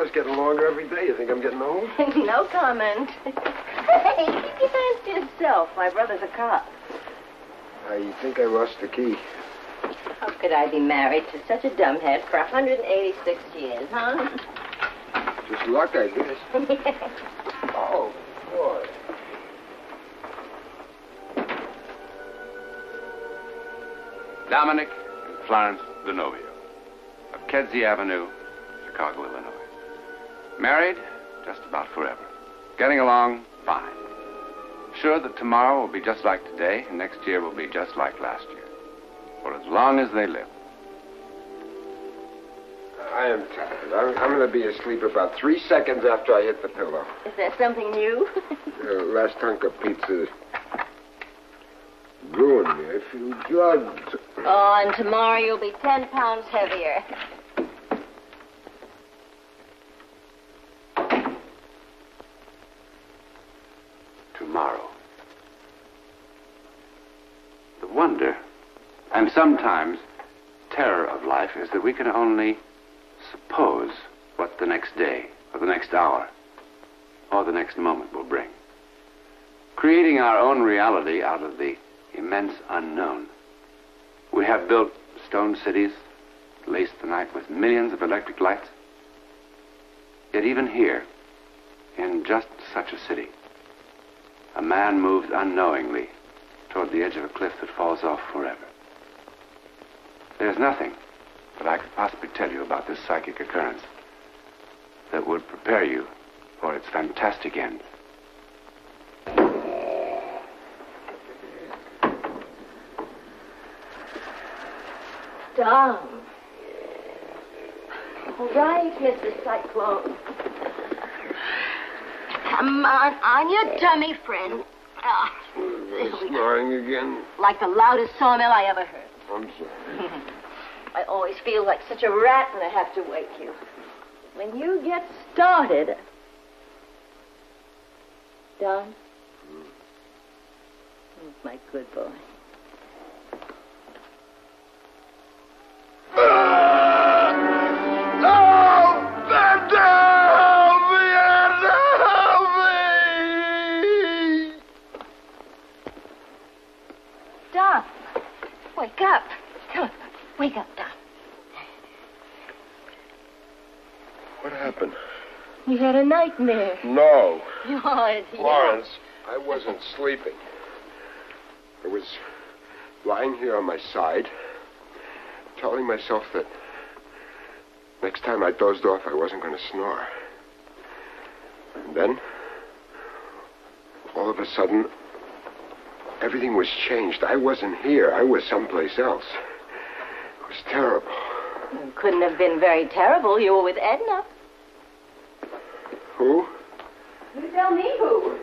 fellas getting longer every day. You think I'm getting old? no comment. hey, keep your hands to yourself. My brother's a cop. I think I lost the key. How could I be married to such a dumbhead for 186 years, huh? Just luck, I guess. oh, boy. Dominic and Florence Denovio of Kedzie Avenue, Chicago, Illinois. Married just about forever. Getting along fine. Sure that tomorrow will be just like today, and next year will be just like last year. For as long as they live. I am tired. I'm, I'm going to be asleep about three seconds after I hit the pillow. Is there something new? The uh, last hunk of pizza ruined me. I feel drugged. oh, and tomorrow you'll be 10 pounds heavier. tomorrow. The wonder, sometimes terror of life, is that we can only suppose what the next day, or the next hour, or the next moment will bring. Creating our own reality out of the immense unknown. We have built stone cities, laced the night with millions of electric lights. Yet even here, in just such a city, a man moves unknowingly toward the edge of a cliff that falls off forever. There's nothing that I could possibly tell you about this psychic occurrence that would prepare you for its fantastic end. Tom. All right, Mr. Cyclone. Come on, on your tummy, friend. Ah, Snoring again? like the loudest sawmill I ever heard. I'm sorry. I always feel like such a rat when I have to wake you. When you get started. Don? Oh, my good boy. Wake up. Come on, wake up, Don. What happened? You had a nightmare. No. It's Florence, I wasn't sleeping. I was lying here on my side, telling myself that next time I dozed off, I wasn't going to snore. And then, all of a sudden, everything was changed. I wasn't here. I was someplace else. It was terrible. It couldn't have been very terrible. You were with Edna. Who? You tell me who.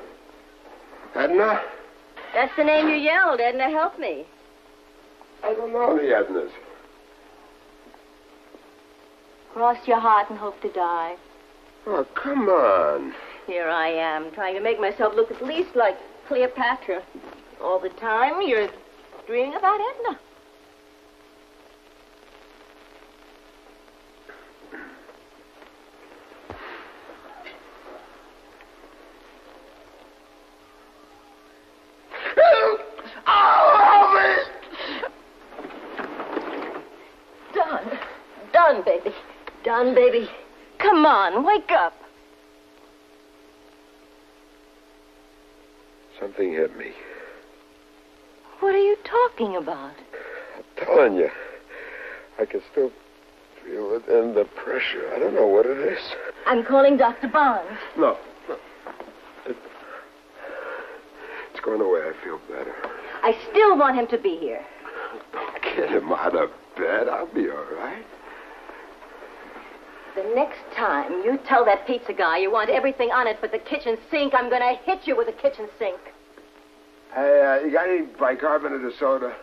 Edna? That's the name you yelled. Edna, help me. I don't know the Ednas. Cross your heart and hope to die. Oh, come on. Here I am, trying to make myself look at least like Cleopatra. All the time, you're dreaming about Edna. Oh, Dom. Dom, baby. Dom, baby. Come on, wake up. Something hit me. What are you talking about? I'm telling you, I can still feel it and the pressure. I don't know what it is. I'm calling Dr. Barnes. No, no. It, it's going away. I feel better. I still want him to be here. Don't get him out of bed. I'll be all right. The next time you tell that pizza guy you want everything on it but the kitchen sink, I'm going to hit you with a kitchen sink. Hey, uh, you got any bicarbonate of soda?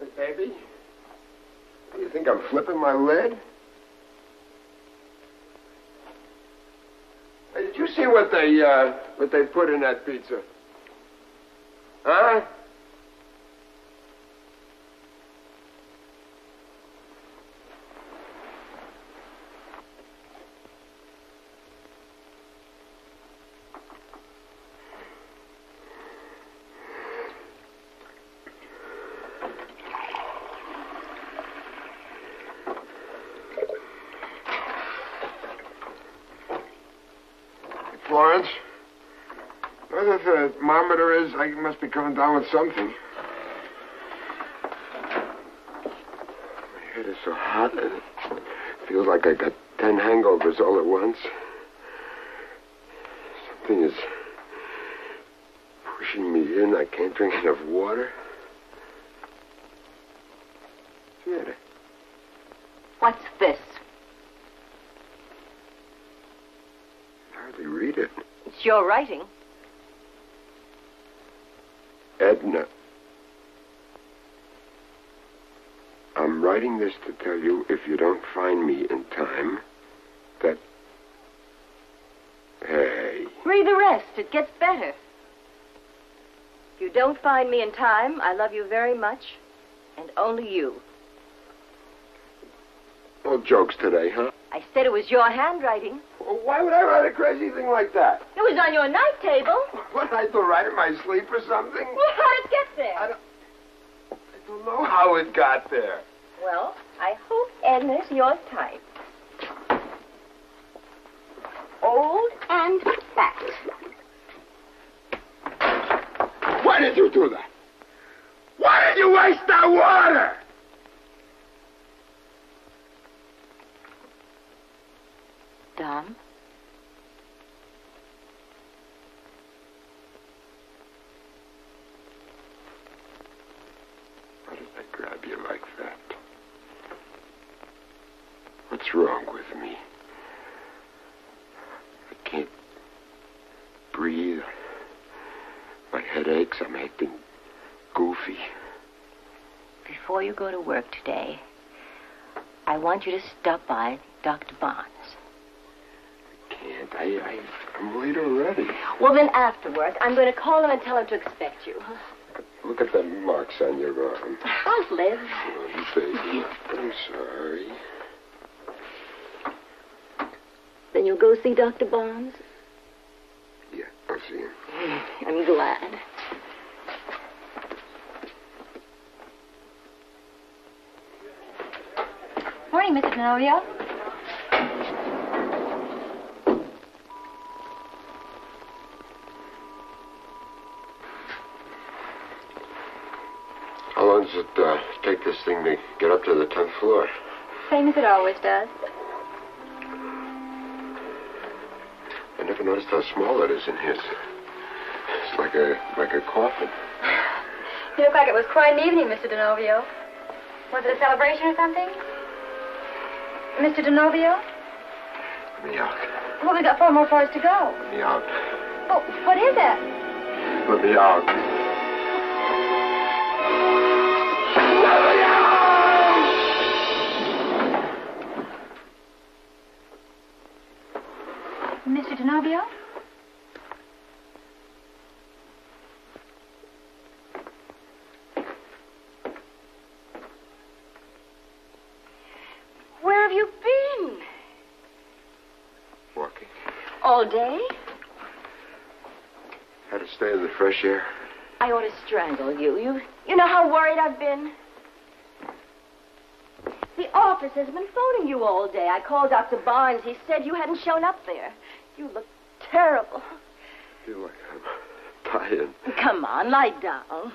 Hey, baby? Do you think I'm flipping my lid? Hey, did you see what they uh, what they put in that pizza? Huh? Florence. Where the thermometer is, I must be coming down with something. My head is so hot, it feels like I got ten hangovers all at once. Something is pushing me in. I can't drink enough water. Theater. What's this? Hardly read it. It's your writing. Edna. I'm writing this to tell you if you don't find me in time, that. Hey. Read the rest. It gets better. If you don't find me in time, I love you very much, and only you. No jokes today, huh? I said it was your handwriting. Well, why would I write a crazy thing like that? It was on your night table. What did I do? Write in my sleep or something? Well, how did it get there? I don't, I don't know how it got there. Well, I hope Edna's your type. Old and fat. Why did you do that? Why did you waste that water? Dom? Why did I grab you like that? What's wrong with me? I can't breathe. My head aches. I'm acting goofy. Before you go to work today, I want you to stop by Dr. Barnes. I, I, I'm late already. Well, then afterwards, I'm going to call him and tell him to expect you. Look at the marks on your arm. I'll live. Oh, baby. I'm sorry. Then you'll go see Dr. Barnes? Yeah, I'll see him. I'm glad. Morning, Mr. Denovio. How long does it uh, take this to get up to the 10th floor? Same as it always does. I never noticed how small it is in here. It's, it's like a like a coffin. You look like it was quite an evening, Mr. Denovio. Was it a celebration or something? Mr. Denovio? Let me out. Well, we got four more floors to go. Let me out. Oh, what is it? Let me out. Mr. Denovio? Where have you been? Walking. All day? Had to stay in the fresh air. I ought to strangle you. You, you know how worried I've been? The office has been phoning you all day. I called Dr. Barnes. He said you hadn't shown up there. You look terrible. I feel like I'm dying. Come on, lie down.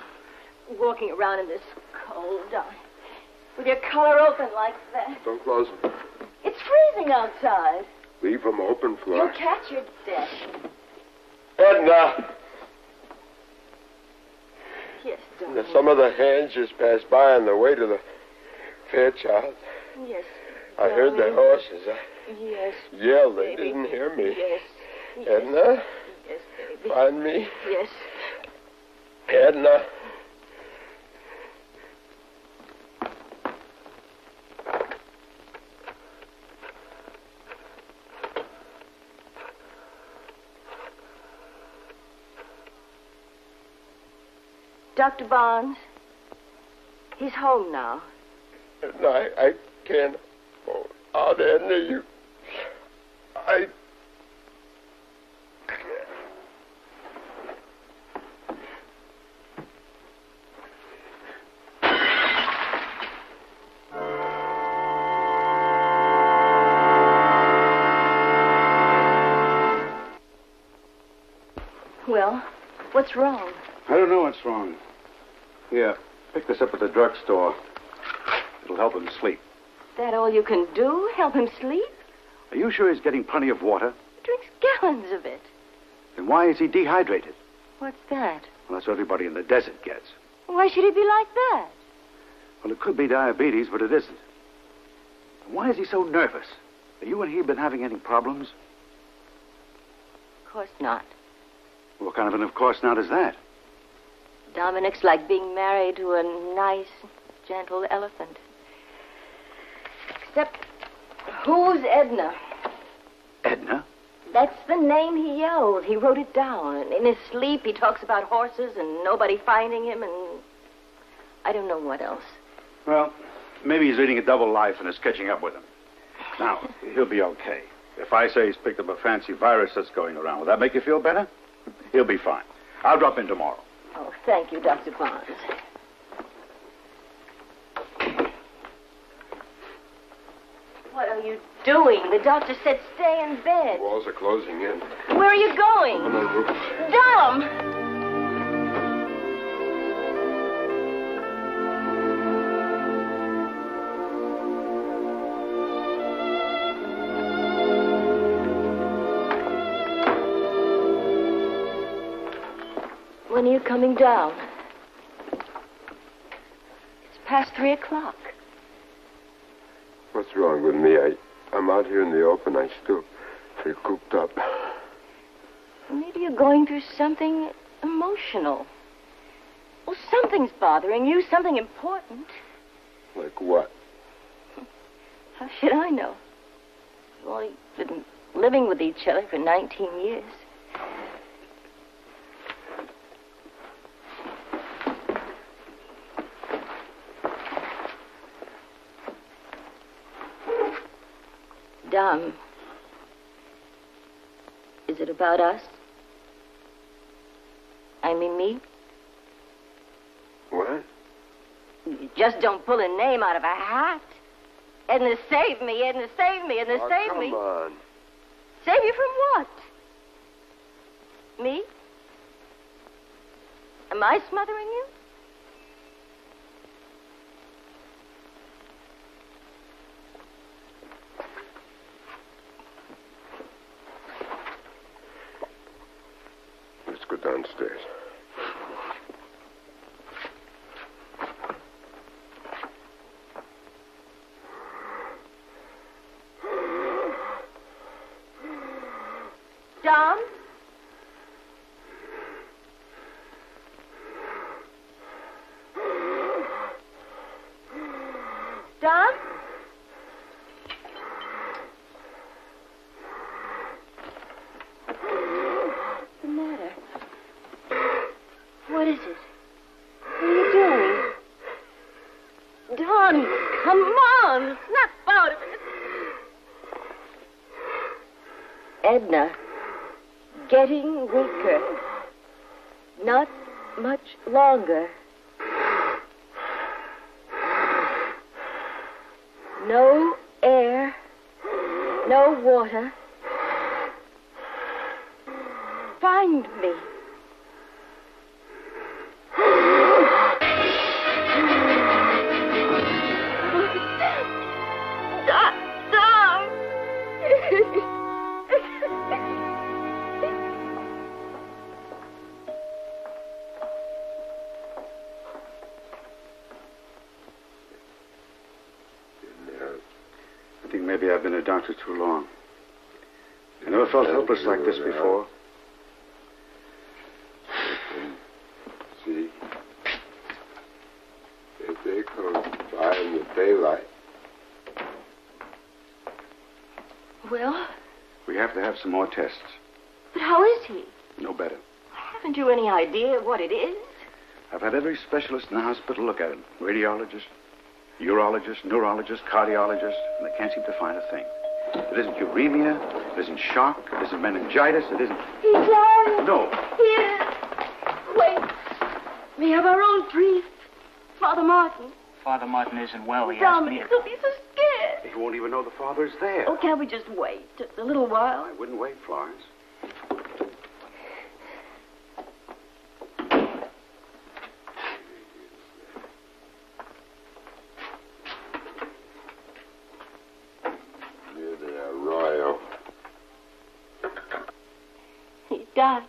Walking around in this cold, uh, with your collar open like that. Don't close it. It's freezing outside. Leave them open, You'll catch your death. Edna! Yes, darling. Some of the hands just passed by on the way to the Fairchild. Yes. I heard the horses. I Yes. yelled. They baby. didn't hear me. Yes. Edna, Yes, baby. find me. Yes. Edna. Dr. Barnes. He's home now. Edna, I, I can't oh, hold out, Edna. You. I. Well, what's wrong? I don't know what's wrong. Here, pick this up at the drugstore. It'll help him sleep. That all you can do? Help him sleep? Are you sure he's getting plenty of water? He drinks gallons of it. Then why is he dehydrated? What's that? Well, that's what everybody in the desert gets. Why should he be like that? Well, it could be diabetes, but it isn't. Why is he so nervous? Have you and he been having any problems? Of course not. What kind of an of course not is that? Dominic's like being married to a nice, gentle elephant. Except, who's Edna? Edna? That's the name he yelled. He wrote it down. In his sleep, he talks about horses and nobody finding him, and I don't know what else. Well, maybe he's leading a double life and is catching up with him. Now, he'll be okay. If I say he's picked up a fancy virus that's going around, will that make you feel better? He'll be fine. I'll drop in tomorrow. Oh, thank you, Dr. Barnes. Are you doing? The doctor said stay in bed. The walls are closing in. Where are you going? On the roof. Dom! When are you coming down? It's past three o'clock. What's wrong with me? I, I'm out here in the open. I still feel cooped up. Maybe you're going through something emotional. Well, something's bothering you, something important. Like what? How should I know? We've only been living with each other for 19 years. Dom, is it about us? I mean me? What? You just don't pull a name out of a hat. Edna, save me. Edna, save me. Edna, oh, save come me. Come on. Save you from what? Me? Am I smothering you? Let's go downstairs. Dom? Dom? What's the matter? What is it? What are you doing? Don, come on. Snap out of it. Edna getting weaker. Not much longer. No air, no water. Find me. Never like this before. See? If they come by in the daylight, Well, We have to have some more tests. but how is he? No better. Haven't you any idea what it is? I've had every specialist in the hospital look at him. Radiologist, urologist, neurologist, cardiologist, and they can't seem to find a thing. It isn't uremia, it isn't shock, it isn't meningitis, it isn't... He's lying. No. Here. Wait. We have our own priest, Father Martin. Father Martin isn't well. He asked Dom, me. he'll be so scared. He won't even know the father's there. Oh, can't we just wait just a little while? I wouldn't wait, Florence. Die.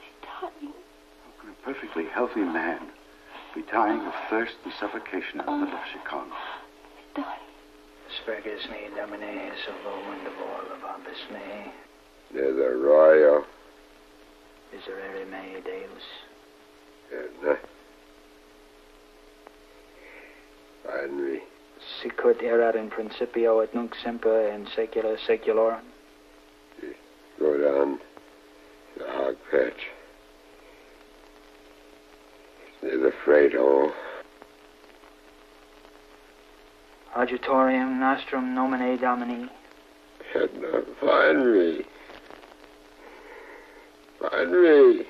He's dying. How can a perfectly healthy man be dying of thirst and suffocation in the middle of Chicago? He's dying. Spurgisni domine solo and vol vobisme, There's a royal. miserere mei Deus. Edna. Finally. Sicut erat in principio et nunc semper in saecula saeculorum. Go down the hog patch. Near the freight hole. Adjutorium nostrum nomine Domini. Edna, find me. Find me.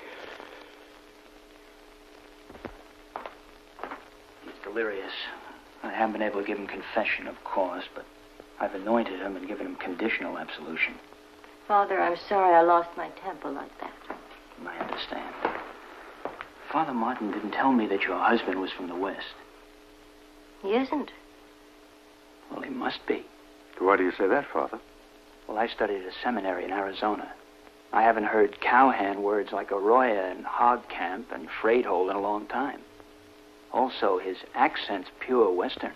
He's delirious. I haven't been able to give him confession, of course, but I've anointed him and given him conditional absolution. Father, I'm sorry I lost my temper like that. I understand. Father Martin didn't tell me that your husband was from the West. He isn't. Well, he must be. Why do you say that, Father? Well, I studied at a seminary in Arizona. I haven't heard cowhand words like arroyo and hog camp and freight hole in a long time. Also, his accent's pure Western.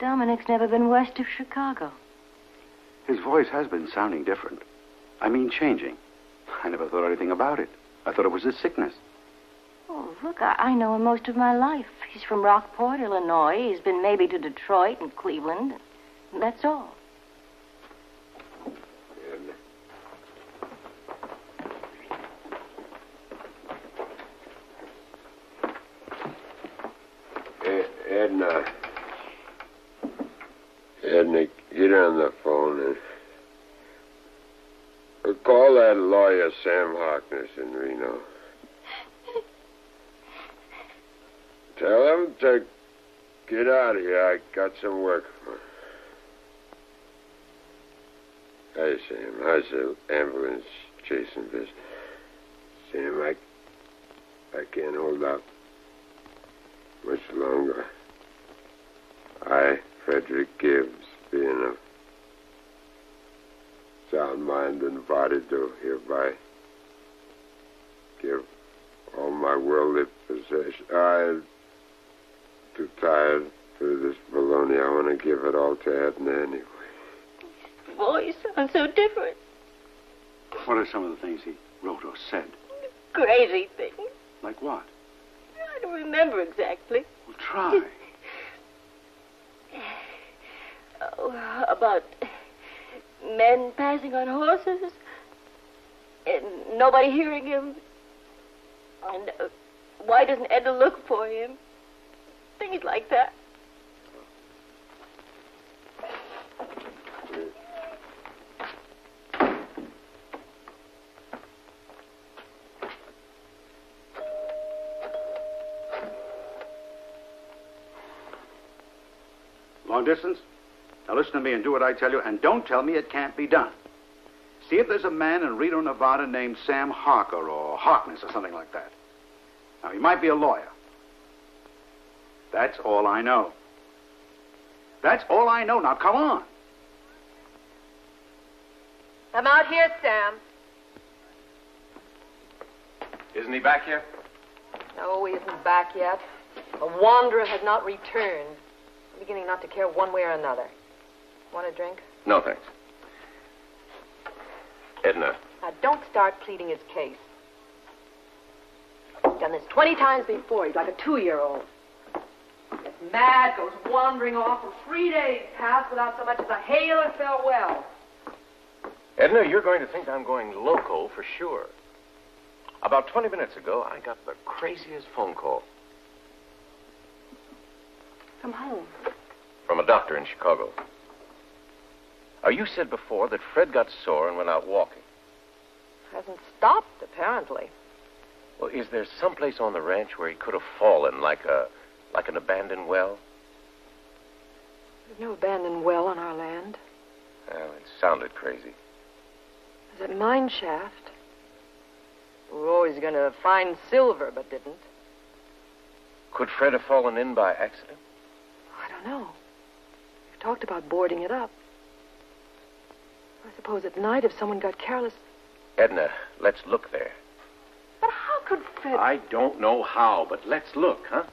Dominic's never been west of Chicago. His voice has been sounding different. I mean, changing. I never thought anything about it. I thought it was his sickness. Oh, look, I, I know him most of my life. He's from Rockford, Illinois. He's been maybe to Detroit and Cleveland. That's all. Edna. Edna. Edna, get on the phone and uh, call that lawyer Sam Harkness in Reno. Tell him to get out of here. I got some work for him. Hi, Sam. How's the ambulance chasing business? Sam, I, I can't hold out much longer. I, Frederick Gibbs, being a sound mind and body, do hereby give all my worldly possessions. I'm too tired for this baloney. I want to give it all to Edna anyway. Voice sounds so different. What are some of the things he wrote or said? Crazy things. Like what? I don't remember exactly. Well, try. Oh, about men passing on horses and nobody hearing him. And uh, why doesn't Edna look for him? Things like that. Long distance? Now listen to me and do what I tell you, and don't tell me it can't be done. See if there's a man in Reno, Nevada named Sam Harker or Harkness or something like that. Now, he might be a lawyer. That's all I know. That's all I know. Now, come on. I'm out here, Sam. Isn't he back here? No, he isn't back yet. The wanderer has not returned. I'm beginning not to care one way or another. Want a drink? No, thanks. Edna, Now, don't start pleading his case. He's done this 20 times before. He's like a two-year-old. Gets mad, goes wandering off, and three days pass without so much as a hail or farewell. Edna, you're going to think I'm going loco for sure. About 20 minutes ago, I got the craziest phone call From home. from a doctor in Chicago. Now, you said before that Fred got sore and went out walking. Hasn't stopped, apparently. Well, is there someplace on the ranch where he could have fallen, like a, like an abandoned well? There's no abandoned well on our land. Well, it sounded crazy. There's a mine shaft. We were always going to find silver, but didn't. Could Fred have fallen in by accident? I don't know. We've talked about boarding it up. I suppose at night, if someone got careless. Edna, let's look there. But how could Fred... I don't know how, but let's look, huh?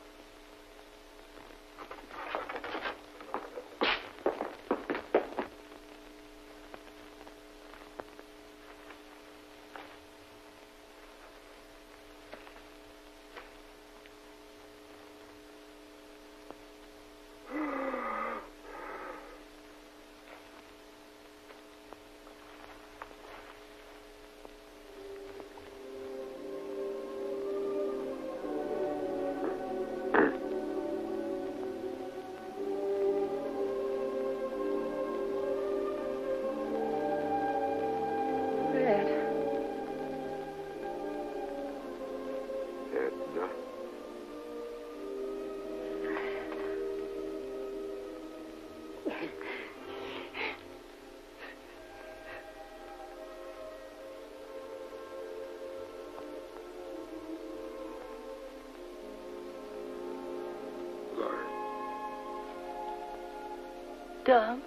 Dom,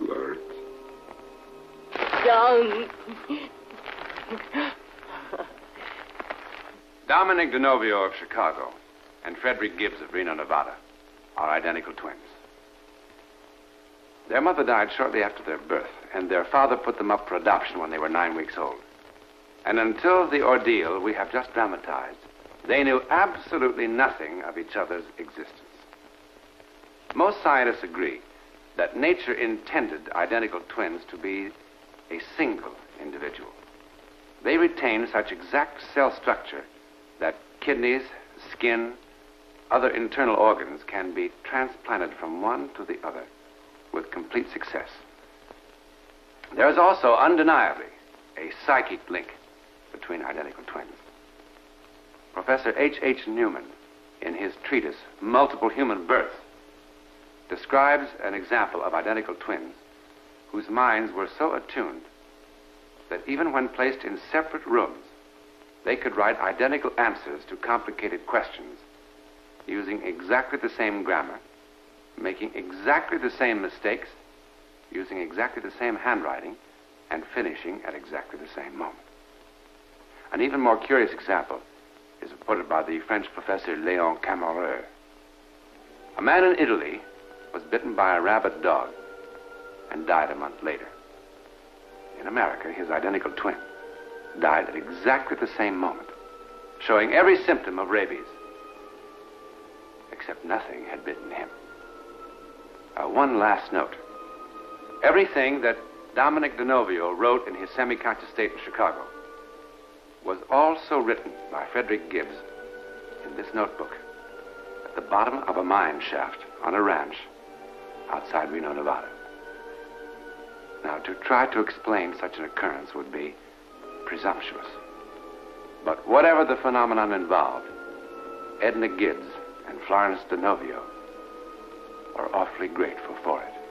Lord. Dom. Dominic DeNovio of Chicago and Frederick Gibbs of Reno, Nevada are identical twins. Their mother died shortly after their birth, and their father put them up for adoption when they were nine weeks old. And until the ordeal we have just dramatized, they knew absolutely nothing of each other's existence. Most scientists agree that nature intended identical twins to be a single individual. They retain such exact cell structure that kidneys, skin, other internal organs can be transplanted from one to the other with complete success. There is also undeniably a psychic link between identical twins. Professor H. H. Newman, in his treatise Multiple Human Births, describes an example of identical twins whose minds were so attuned that even when placed in separate rooms, they could write identical answers to complicated questions using exactly the same grammar, making exactly the same mistakes, using exactly the same handwriting, and finishing at exactly the same moment. An even more curious example is reported by the French professor Léon Camareux. A man in Italy was bitten by a rabid dog and died a month later. In America, his identical twin died at exactly the same moment, showing every symptom of rabies, except nothing had bitten him. Uh, one last note. Everything that Dominic DeNovio wrote in his semi-conscious state in Chicago was also written by Frederick Gibbs in this notebook at the bottom of a mine shaft on a ranch outside Reno, Nevada. Now, to try to explain such an occurrence would be presumptuous. But whatever the phenomenon involved, Edna Gibbs and Florence DeNovio are awfully grateful for it.